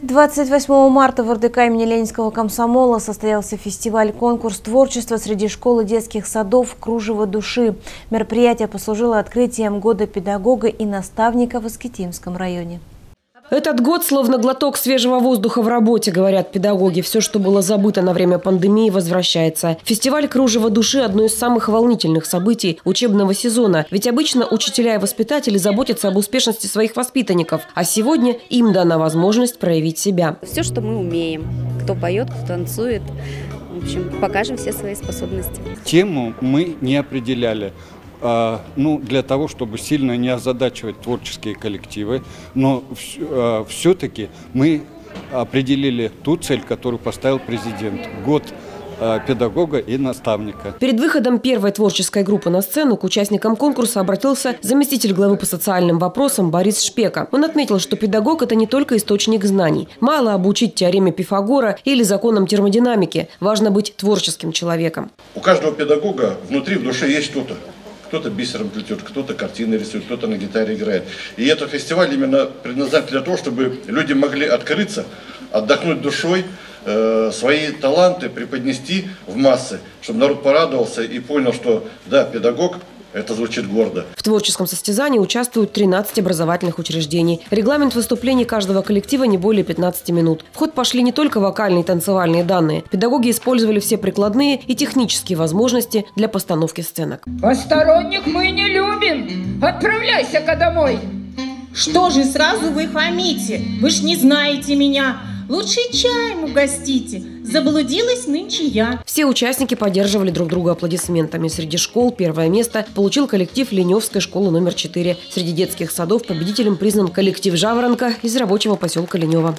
28 марта в РДК имени Ленинского комсомола состоялся фестиваль-конкурс творчества среди школ и детских садов «Кружево души». Мероприятие послужило открытием года педагога и наставника в Аскетимском районе. Этот год словно глоток свежего воздуха в работе, говорят педагоги. Все, что было забыто на время пандемии, возвращается. Фестиваль «Кружево души» – одно из самых волнительных событий учебного сезона. Ведь обычно учителя и воспитатели заботятся об успешности своих воспитанников. А сегодня им дана возможность проявить себя. Все, что мы умеем. Кто поет, кто танцует. В общем, покажем все свои способности. Тему мы не определяли. А, ну, для того, чтобы сильно не озадачивать творческие коллективы, но все-таки а, мы определили ту цель, которую поставил президент. Год а, педагога и наставника. Перед выходом первой творческой группы на сцену к участникам конкурса обратился заместитель главы по социальным вопросам Борис Шпека. Он отметил, что педагог – это не только источник знаний. Мало обучить теореме Пифагора или законам термодинамики. Важно быть творческим человеком. У каждого педагога внутри, в душе есть что-то кто-то бисером плетет, кто-то картины рисует, кто-то на гитаре играет. И этот фестиваль именно предназначен для того, чтобы люди могли открыться, отдохнуть душой, э, свои таланты преподнести в массы, чтобы народ порадовался и понял, что да, педагог это звучит гордо. В творческом состязании участвуют 13 образовательных учреждений. Регламент выступлений каждого коллектива не более 15 минут. В ход пошли не только вокальные и танцевальные данные. Педагоги использовали все прикладные и технические возможности для постановки сценок. Посторонних мы не любим. Отправляйся-ка домой. Что же сразу вы хамите? Вы ж не знаете меня. Лучше чаем угостите. Заблудилась нынче я. Все участники поддерживали друг друга аплодисментами. Среди школ первое место получил коллектив Леневской школы номер 4. Среди детских садов победителем признан коллектив «Жаворонка» из рабочего поселка Ленева.